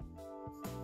Música